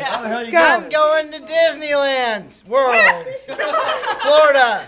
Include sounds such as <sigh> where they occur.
How the hell you I'm going to Disneyland World, <laughs> Florida.